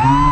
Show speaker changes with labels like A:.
A: Mm-hmm.